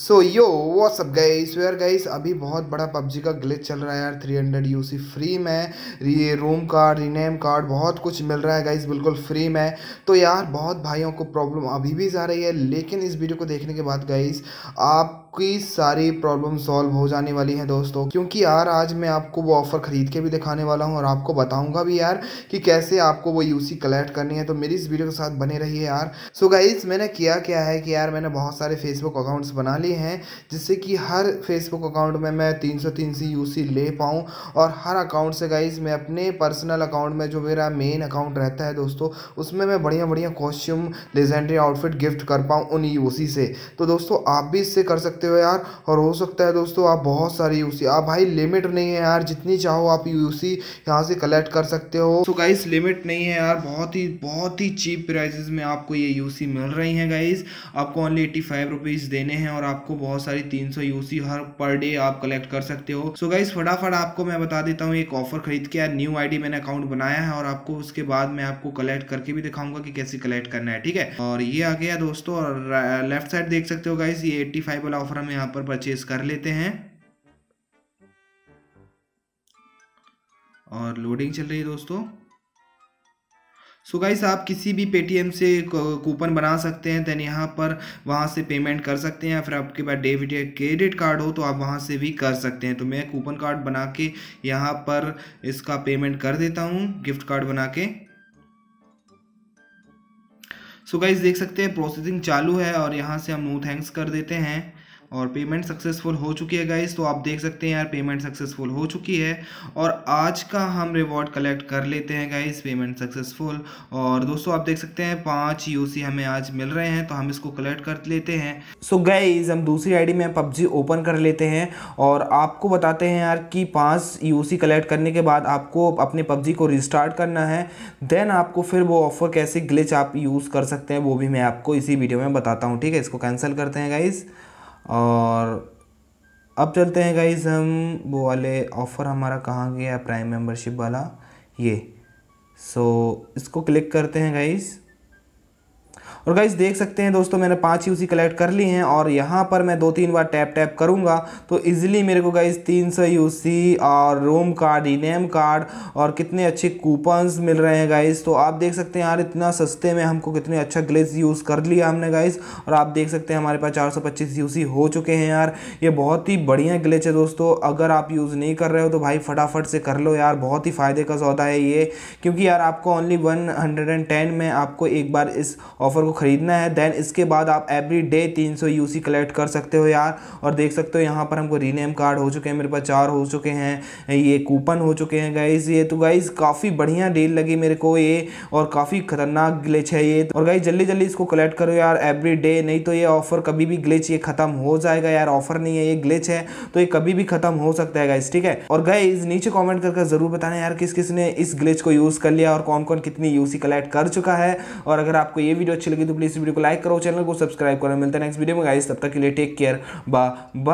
So yo what's up guys where guys अभी बहुत बड़ा पबजी का ग्लिच चल रहा है यार 300 यूसी फ्री में, ये रूम कार्ड रीनेम कार्ड बहुत कुछ मिल रहा है गाइस बिल्कुल फ्री में। तो यार, बहुत भाइयों को प्रॉब्लम अभी भी जा रही है, लेकिन इस वीडियो को देखने के बाद गाइस आप की सारी प्रॉब्लम सॉल्व हो जाने वाली है, दोस्तों। क्योंकि यार, आज मैं आपको वो ऑफ़र ख़रीद के भी दिखाने वाला हूँ और आपको बताऊँगा भी यार कि कैसे आपको वो यूसी कलेक्ट करनी है। तो मेरी इस वीडियो के साथ बने रहिए यार। सो गाइज़ मैंने किया क्या है कि यार, मैंने बहुत सारे फेसबुक अकाउंट्स बना लिए हैं, जिससे कि हर फेसबुक अकाउंट में मैं तीन सौ तीन सी यू ले पाऊँ। और हर अकाउंट से गाइज़ मैं अपने पर्सनल अकाउंट में जो मेरा मेन अकाउंट रहता है दोस्तों, उसमें मैं बढ़िया बढ़िया कॉस्ट्यूम लेजेंडरी आउटफिट गिफ्ट कर पाऊँ उन यूसी से। तो दोस्तों, आप भी इससे कर सकते हो यार। और हो सकता है दोस्तों, आप बहुत सारी यूसी, आप भाई लिमिट नहीं है यार, जितनी चाहो आप यूसी यहाँ से कलेक्ट कर सकते हो। तो गाइस लिमिट नहीं है यार, बहुत ही बहुत ही चीप प्राइजेस में आपको ये यूसी मिल रही हैं गाइस आपको ओनली एट्टी फाइव रुपीज़ देने हैं और आपको बहुत सारी तीन सौ यूसी हर पर डे आप कलेक्ट कर सकते हो। सो गाइस फटाफट आपको मैं बता देता हूँ, एक ऑफ़र खरीद के न्यू आईडी मैंने अकाउंट बनाया है और आपको उसके बाद मैं आपको कलेक्ट करके भी दिखाऊँगा कि कैसे कलेक्ट करना है, ठीक है? और ये आ गया दोस्तों, और लेफ़्ट साइड देख सकते हो गाइस ये एट्टी फाइव वाला ऑफ़र हमें यहाँ पर परचेज कर लेते हैं। और लोडिंग चल रही है दोस्तों। सो गाइस आप किसी भी पेटीएम से कूपन बना सकते हैं देन यहाँ पर वहाँ से पेमेंट कर सकते हैं, या फिर आपके पास डेबिट या क्रेडिट कार्ड हो तो आप वहाँ से भी कर सकते हैं। तो मैं कूपन कार्ड बना के यहाँ पर इसका पेमेंट कर देता हूँ गिफ्ट कार्ड बना के। सो गाइस देख सकते हैं प्रोसेसिंग चालू है, और यहाँ से हम नो थैंक्स कर देते हैं। और पेमेंट सक्सेसफुल हो चुकी है गाइस तो आप देख सकते हैं यार पेमेंट सक्सेसफुल हो चुकी है। और आज का हम रिवॉर्ड कलेक्ट कर लेते हैं गाइस पेमेंट सक्सेसफुल और दोस्तों, आप देख सकते हैं, पाँच यूसी हमें आज मिल रहे हैं तो हम इसको कलेक्ट कर लेते हैं। सो so गाइज़ हम दूसरी आईडी में पबजी ओपन कर लेते हैं और आपको बताते हैं यार कि पाँच यूसी कलेक्ट करने के बाद आपको अपने पबजी को रिस्टार्ट करना है। देन आपको फिर वो ऑफ़र कैसे ग्लिच आप यूज़ कर सकते हैं, वो भी मैं आपको इसी वीडियो में बताता हूँ, ठीक है? इसको कैंसिल करते हैं गाइज़ और अब चलते हैं गाइज़ हम वो वाले ऑफ़र हमारा कहाँ गया प्राइम मेंबरशिप वाला ये। सो so, इसको क्लिक करते हैं गाइज़ और गाइस देख सकते हैं दोस्तों, मैंने पाँच ही यूसी कलेक्ट कर ली हैं और यहाँ पर मैं दो तीन बार टैप टैप करूँगा। तो ईजिली मेरे को गाइस तीन सौ यूसी और रोम कार्ड इनेम कार्ड और कितने अच्छे कूपन्स मिल रहे हैं गाइस तो आप देख सकते हैं यार, इतना सस्ते में हमको कितने अच्छा ग्लेज यूज़ कर लिया हमने गाइस और आप देख सकते हैं हमारे पास चार सौ पच्चीस यूसी हो चुके हैं यार। ये बहुत ही बढ़िया ग्लेच है दोस्तों। अगर आप यूज़ नहीं कर रहे हो तो भाई फटाफट से कर लो यार, बहुत ही फ़ायदे का सौदा है ये। क्योंकि यार आपको only one hundred and ten में आपको एक बार इस ऑफ़र को ख़रीदना है देन इसके बाद आप एवरी डे तीन सौ यूसी कलेक्ट कर सकते हो यार। और देख सकते हो यहाँ पर हमको रीनेम कार्ड हो चुके हैं, मेरे पास चार हो चुके हैं, ये कूपन हो चुके हैं गाइज़ ये तो गाइज़ काफ़ी बढ़िया डील लगी मेरे को ये, और काफ़ी खतरनाक ग्लिच है ये। और गाइज़ जल्दी जल्दी इसको कलेक्ट करो यार एवरी डे नहीं तो ये ऑफ़र कभी भी ग्लिच ये खत्म हो जाएगा यार ऑफ़र नहीं है, ये ग्लिच है तो ये कभी भी खत्म हो सकता है गाइज़ ठीक है? और गाइज़ नीचे कॉमेंट करके ज़रूर बताना यार किस किस ने इस ग्लिच को यूज़ कर लिया और कौन कौन कितनी यूसी कलेक्ट कर चुका है। और अगर आपको ये वीडियो अच्छी लगी तो प्लीज़ वीडियो को लाइक करो, चैनल को सब्सक्राइब करो। मिलता है नेक्स्ट वीडियो में गाइस तब तक के लिए टेक केयर बा